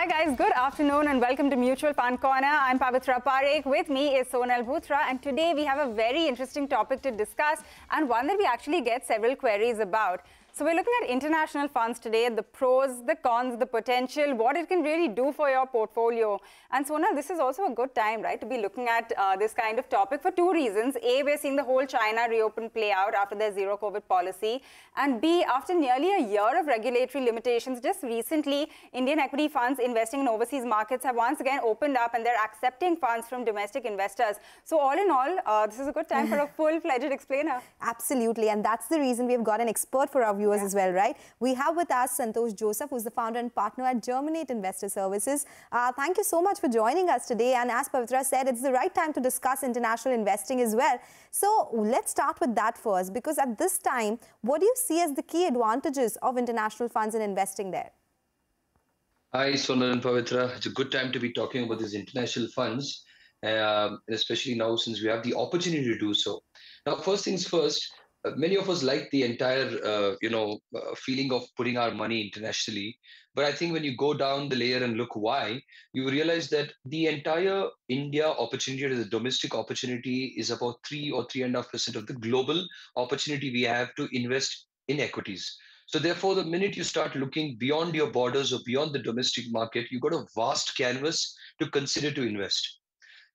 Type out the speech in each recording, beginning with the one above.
Hi guys, good afternoon and welcome to Mutual Fund Corner. I'm Pavitra Parekh. With me is Sonal Bhutra and today we have a very interesting topic to discuss and one that we actually get several queries about. So we're looking at international funds today, the pros, the cons, the potential, what it can really do for your portfolio. And Sonal, this is also a good time, right, to be looking at uh, this kind of topic for two reasons. A, we're seeing the whole China reopen play out after their zero COVID policy. And B, after nearly a year of regulatory limitations, just recently, Indian equity funds investing in overseas markets have once again opened up and they're accepting funds from domestic investors. So all in all, uh, this is a good time for a full-fledged explainer. Absolutely, and that's the reason we've got an expert for our viewers yeah. as well, right? We have with us Santosh Joseph, who's the founder and partner at Germinate Investor Services. Uh, thank you so much for joining us today. And as Pavitra said, it's the right time to discuss international investing as well. So let's start with that first, because at this time, what do you see as the key advantages of international funds and in investing there? Hi, Sonal and Pavitra. It's a good time to be talking about these international funds, uh, especially now since we have the opportunity to do so. Now, first things first, many of us like the entire uh, you know uh, feeling of putting our money internationally. But i think when you go down the layer and look why you realize that the entire india opportunity or the domestic opportunity is about 3 or 3.5 percent of the global opportunity we have to invest in equities. So therefore the minute you start looking beyond your borders or beyond the domestic market you've got a vast canvas to consider to invest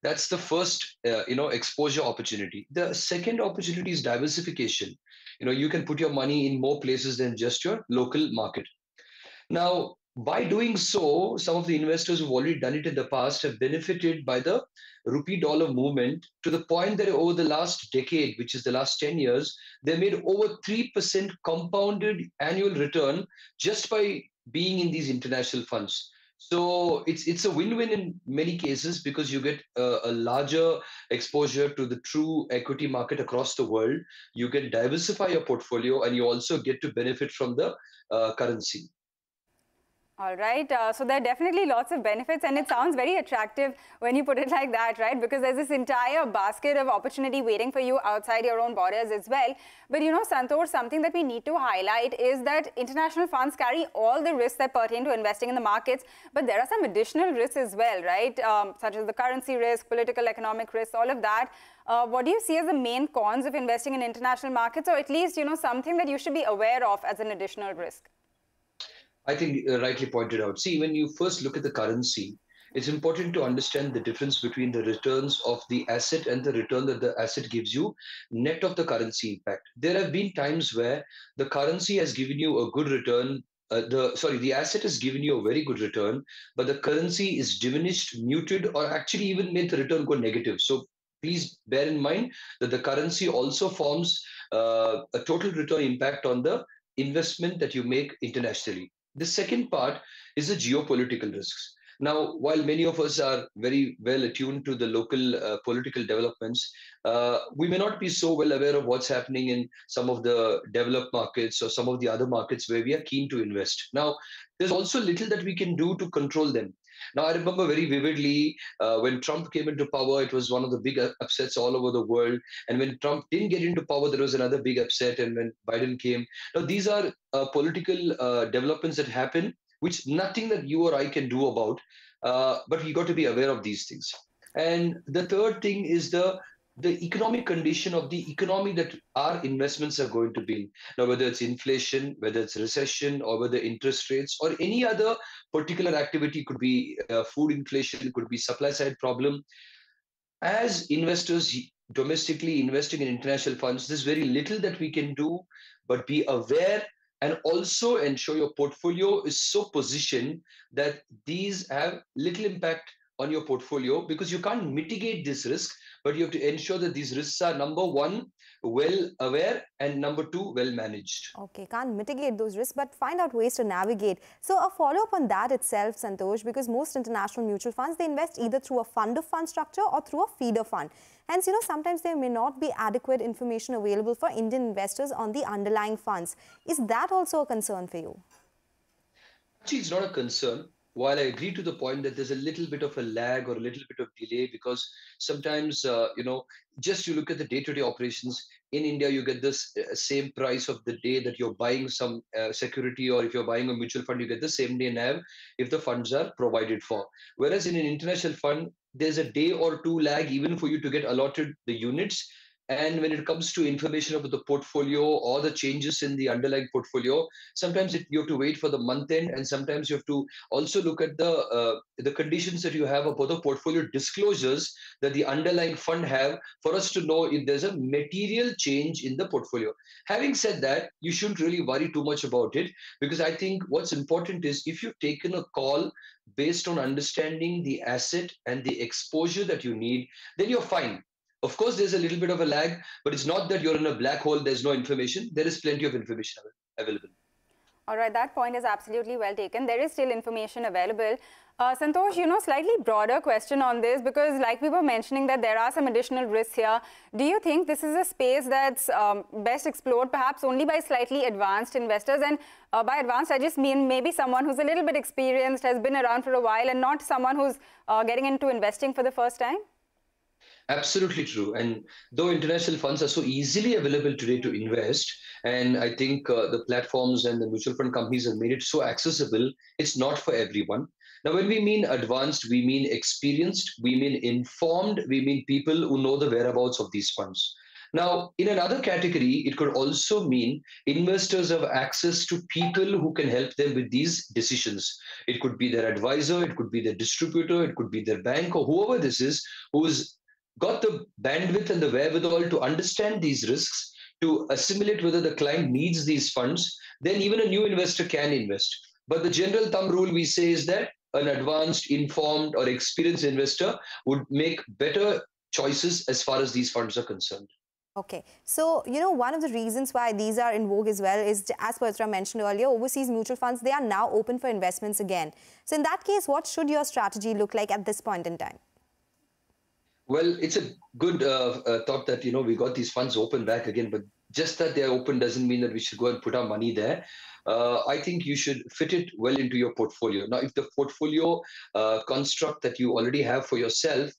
that's the first uh, you know exposure opportunity. The second opportunity is diversification. You know you can put your money in more places than just your local market. Now by doing so some of the investors who've already done it in the past have benefited by the rupee dollar movement to the point that over the last decade which is the last 10 years they made over 3% compounded annual return just by being in these international funds so it's it's a win-win in many cases because you get a, a, larger exposure to the true equity market across the world. You can diversify your portfolio, and you also get to benefit from the uh, currency. All right. Uh, so there are definitely lots of benefits and it sounds very attractive when you put it like that, right? Because there's this entire basket of opportunity waiting for you outside your own borders as well. But you know, Santosh, something that we need to highlight is that international funds carry all the risks that pertain to investing in the markets, but there are some additional risks as well, right? Um, such as the currency risk, political, economic risks, all of that. Uh, what do you see as the main cons of investing in international markets or at least, you know, something that you should be aware of as an additional risk? I think uh, rightly pointed out. See, when you first look at the currency, it's important to understand the difference between the returns of the asset and the return that the asset gives you, net of the currency impact. There have been times where the currency has given you a good return. Uh, the sorry, the asset has given you a very good return, but the currency is diminished, muted, or actually even made the return go negative. So please bear in mind that the currency also forms uh, a total return impact on the investment that you make internationally. The second part is the geopolitical risks. Now, while many of us are very well attuned to the local uh, political developments, uh, we may not be so well aware of what's happening in some of the developed markets or some of the other markets where we are keen to invest. Now, there's also little that we can do to control them. Now, I remember very vividly uh, when Trump came into power, it was one of the big upsets all over the world. And when Trump didn't get into power, there was another big upset. And when Biden came, now these are uh, political uh, developments that happen, which nothing that you or I can do about. Uh, but we got to be aware of these things. And the third thing is the the economic condition of the economy that our investments are going to be in. Now, whether it's inflation, whether it's recession, or whether interest rates, or any other particular activity, could be uh, food inflation, could be supply side problem. As investors domestically investing in international funds, there's very little that we can do, but be aware and also ensure your portfolio is so positioned that these have little impact on your portfolio because you can't mitigate this risk but you have to ensure that these risks are number one, well aware, and number two, well managed. Okay, can't mitigate those risks, but find out ways to navigate. So a follow up on that itself, Santosh, because most international mutual funds, they invest either through a fund of fund structure or through a feeder fund. Hence, you know, sometimes there may not be adequate information available for Indian investors on the underlying funds. Is that also a concern for you? Actually, it's not a concern while I agree to the point that there's a little bit of a lag or a little bit of delay because sometimes, uh, you know, just you look at the day-to-day operations, in India, you get this uh, same price of the day that you're buying some uh, security, or if you're buying a mutual fund, you get the same day NAV if the funds are provided for. Whereas in an international fund, there's a day or two lag even for you to get allotted the units and when it comes to information about the portfolio or the changes in the underlying portfolio, sometimes it, you have to wait for the month end, and sometimes you have to also look at the uh, the conditions that you have about the portfolio disclosures that the underlying fund have for us to know if there's a material change in the portfolio. Having said that, you shouldn't really worry too much about it because I think what's important is if you've taken a call based on understanding the asset and the exposure that you need, then you're fine of course, there's a little bit of a lag, but it's not that you're in a black hole, there's no information. There is plenty of information available. All right, that point is absolutely well taken. There is still information available. Uh, Santosh, you know, slightly broader question on this because like we were mentioning that there are some additional risks here. Do you think this is a space that's um, best explored perhaps only by slightly advanced investors? And uh, by advanced, I just mean maybe someone who's a little bit experienced, has been around for a while and not someone who's uh, getting into investing for the first time? Absolutely true. And though international funds are so easily available today to invest, and I think uh, the platforms and the mutual fund companies have made it so accessible, it's not for everyone. Now, when we mean advanced, we mean experienced, we mean informed, we mean people who know the whereabouts of these funds. Now, in another category, it could also mean investors have access to people who can help them with these decisions. It could be their advisor, it could be their distributor, it could be their bank, or whoever this is who's got the bandwidth and the wherewithal to understand these risks, to assimilate whether the client needs these funds, then even a new investor can invest. But the general thumb rule we say is that an advanced, informed, or experienced investor would make better choices as far as these funds are concerned. Okay, so you know one of the reasons why these are in vogue as well is, as Pavitra mentioned earlier, overseas mutual funds they are now open for investments again. So in that case, what should your strategy look like at this point in time? Well, it's a good uh, uh, thought that you know we got these funds open back again, but just that they're open doesn't mean that we should go and put our money there. Uh, I think you should fit it well into your portfolio. Now, if the portfolio uh, construct that you already have for yourself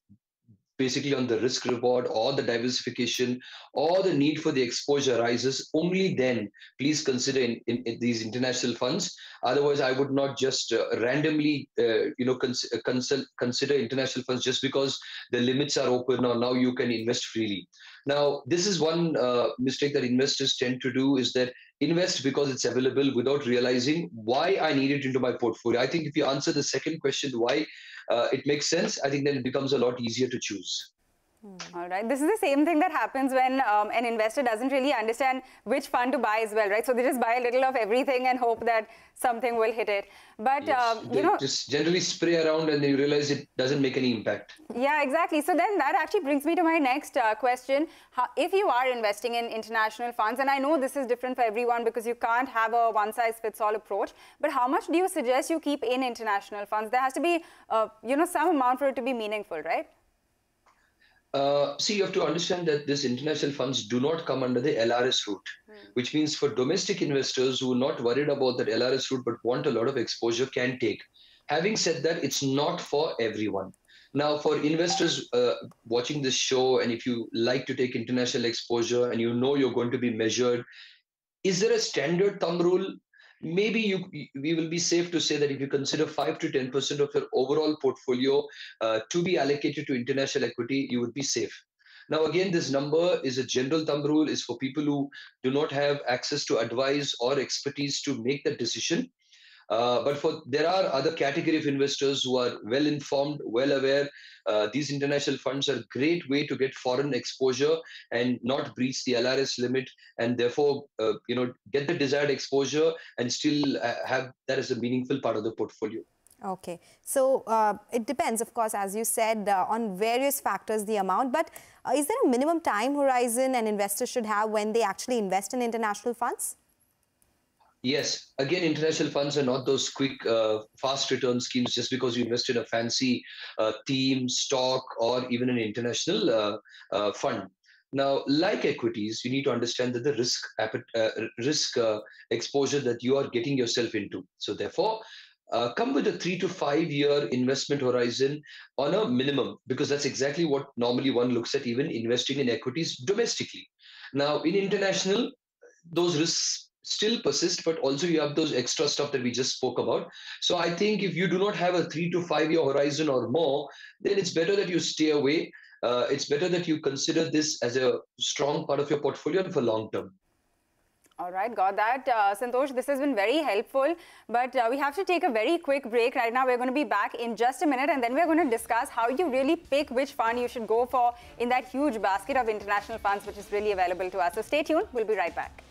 basically on the risk reward or the diversification or the need for the exposure arises, only then please consider in, in, in these international funds. Otherwise, I would not just uh, randomly, uh, you know, cons- uh, consider international funds just because the limits are open or now you can invest freely. Now, this is one uh, mistake that investors tend to do is that invest because it's available without realizing why I need it into my portfolio. I think if you answer the second question, why uh, it makes sense, I think then it becomes a lot easier to choose. Hmm. All right. This is the same thing that happens when um, an investor doesn't really understand which fund to buy as well, right? So they just buy a little of everything and hope that something will hit it. But yes. um, you know, just generally spray around and you realize it doesn't make any impact. Yeah, exactly. So then that actually brings me to my next uh, question: How, If you are investing in international funds, and I know this is different for everyone because you can't have a one-size-fits-all approach, but how much do you suggest you keep in international funds? There has to be, uh, you know, some amount for it to be meaningful, right? Uh, see, you have to understand that these international funds do not come under the LRS route, mm. which means for domestic investors who are not worried about that LRS route but want a lot of exposure can take. Having said that, it's not for everyone. Now, for investors uh, watching this show, and if you like to take international exposure and you know you're going to be measured, is there a standard thumb rule? Maybe you we will be safe to say that if you consider 5 to 10 percent of your overall portfolio uh, to be allocated to international equity you would be safe. Now again this number is a general thumb rule is for people who do not have access to advice or expertise to make that decision uh, but for there are other category of investors who are well informed, well aware. Uh, these international funds are a great way to get foreign exposure and not breach the LRS limit, and therefore, uh, you know, get the desired exposure and still uh, have that as a meaningful part of the portfolio. Okay, so uh, it depends, of course, as you said, uh, on various factors, the amount. But is there a minimum time horizon an investor should have when they actually invest in international funds? Yes, again, international funds are not those quick, uh, fast return schemes just because you invest in a fancy uh, theme, stock, or even an international uh, uh fund. Now, like equities, you need to understand that the risk uh, risk uh, exposure that you are getting yourself into. So, therefore, uh, come with a three to five year investment horizon on a minimum because that's exactly what normally one looks at even investing in equities domestically Now, in international, those risks still persist, but also you have those extra stuff that we just spoke about. So I think if you do not have a three to five year horizon or more, then it's better that you stay away. Uh, it's better that you consider this as a strong part of your portfolio for long term. All right, got that. Uh, Santosh, this has been very helpful, but uh, we have to take a very quick break right now. We're going to be back in just a minute and then we're going to discuss how you really pick which fund you should go for in that huge basket of international funds which is really available to us. So stay tuned. We'll be right back.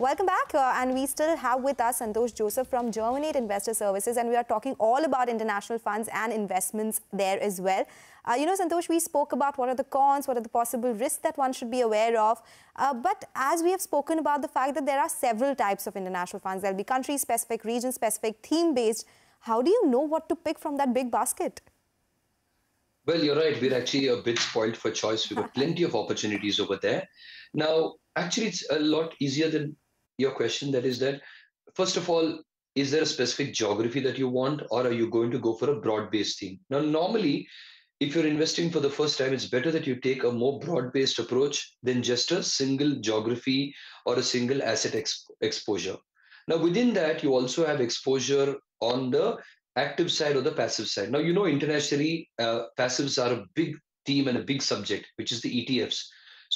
Welcome back, uh, and we still have with us Santosh Joseph from Germinate Investor Services, and we are talking all about international funds and investments there as well. Uh, you know, Santosh, we spoke about what are the cons, what are the possible risks that one should be aware of. Uh, but as we have spoken about the fact that there are several types of international funds, there'll be country-specific, region-specific, theme-based. How do you know what to pick from that big basket? Well, you're right. We're actually a bit spoiled for choice. We've got plenty of opportunities over there. Now, actually, it's a lot easier than your question that is that first of all is there a specific geography that you want or are you going to go for a broad based theme? Now normally if you're investing for the first time it's better that you take a more broad based approach than just a single geography or a single asset exp- exposure. Now within that you also have exposure on the active side or the passive side. Now you know internationally uh, passives are a big theme and a big subject which is the etfs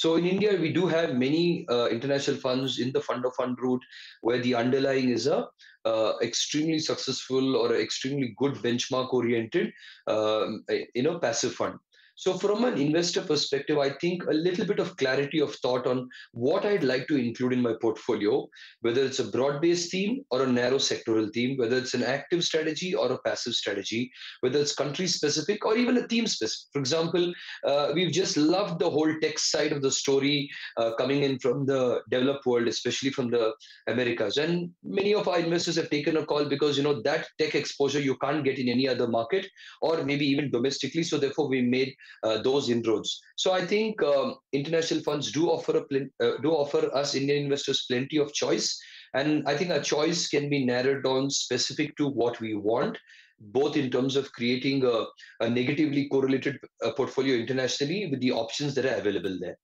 so in India, we do have many uh, international funds in the fund of fund route where the underlying is a uh, extremely successful or extremely good benchmark oriented, um, you know, passive fund. So, from an investor perspective, I think a little bit of clarity of thought on what I'd like to include in my portfolio, whether it's a broad based theme or a narrow sectoral theme, whether it's an active strategy or a passive strategy, whether it's country specific or even a theme specific. For example, uh, we've just loved the whole tech side of the story uh, coming in from the developed world, especially from the Americas. And many of our investors have taken a call because, you know, that tech exposure you can't get in any other market or maybe even domestically. So, therefore, we made uh, those inroads. So I think um, international funds do offer a uh, do offer us Indian investors plenty of choice, and I think our choice can be narrowed down specific to what we want both in terms of creating a, a negatively correlated uh, portfolio internationally with the options that are available there.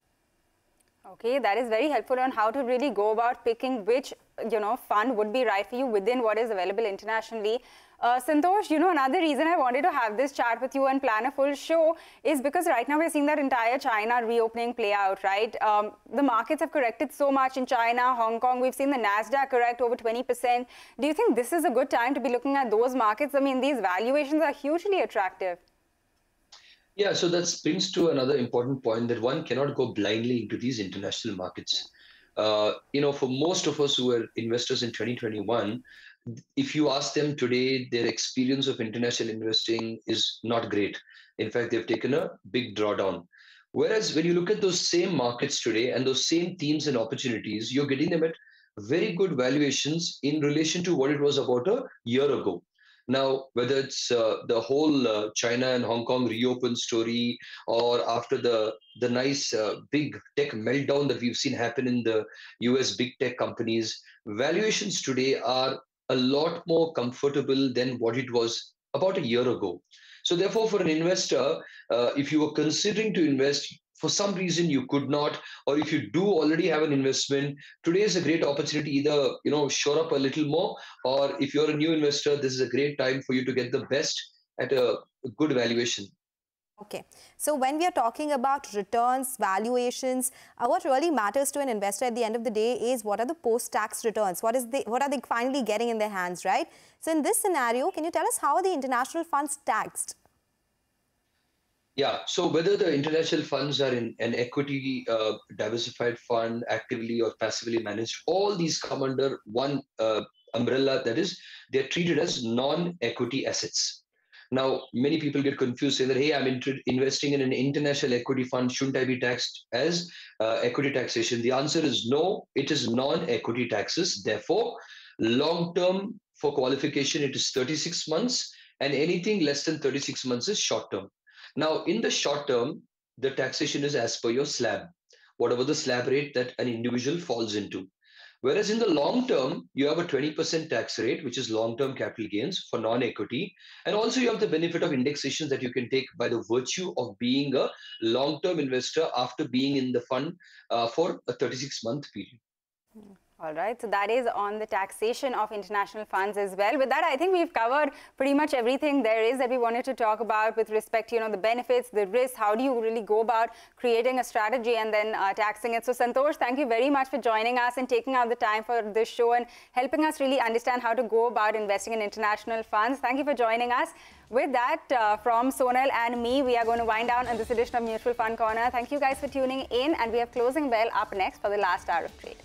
Okay, that is very helpful on how to really go about picking which you know fund would be right for you within what is available internationally. Uh, Santosh, you know, another reason I wanted to have this chat with you and plan a full show is because right now we're seeing that entire China reopening play out, right? Um, the markets have corrected so much in China, Hong Kong. We've seen the NASDAQ correct over 20%. Do you think this is a good time to be looking at those markets? I mean, these valuations are hugely attractive. Yeah, so that brings to another important point that one cannot go blindly into these international markets. Uh, you know, for most of us who were investors in 2021, if you ask them today, their experience of international investing is not great. In fact, they've taken a big drawdown. Whereas when you look at those same markets today and those same themes and opportunities, you're getting them at very good valuations in relation to what it was about a year ago. Now, whether it's uh, the whole uh, China and Hong Kong reopen story, or after the the nice uh, big tech meltdown that we've seen happen in the U.S. big tech companies, valuations today are a lot more comfortable than what it was about a year ago. So, therefore, for an investor, uh, if you were considering to invest, for some reason you could not, or if you do already have an investment, today is a great opportunity. Either you know shore up a little more, or if you're a new investor, this is a great time for you to get the best at a good valuation. Okay. So when we are talking about returns, valuations, uh, what really matters to an investor at the end of the day is what are the post-tax returns? What is the, what are they finally getting in their hands, right? So in this scenario, can you tell us how are the international funds taxed? Yeah, so whether the international funds are in an equity uh, diversified fund, actively or passively managed, all these come under one uh, umbrella that is, they're treated as non equity assets. Now, many people get confused saying that, hey, I'm investing in an international equity fund. Shouldn't I be taxed as uh, equity taxation? The answer is no, it is non equity taxes. Therefore, long term for qualification, it is 36 months, and anything less than 36 months is short term. Now, in the short term, the taxation is as per your slab, whatever the slab rate that an individual falls into. Whereas in the long term, you have a 20% tax rate, which is long term capital gains for non equity. And also, you have the benefit of indexation that you can take by the virtue of being a long term investor after being in the fund uh, for a 36 month period. Hmm. All right, so that is on the taxation of international funds as well. With that, I think we've covered pretty much everything there is that we wanted to talk about with respect to, you know, the benefits, the risks, how do you really go about creating a strategy and then uh, taxing it. So Santosh, thank you very much for joining us and taking out the time for this show and helping us really understand how to go about investing in international funds. Thank you for joining us. With that, uh, from Sonal and me, we are going to wind down on this edition of Mutual Fund Corner. Thank you guys for tuning in and we have closing bell up next for the last hour of trade.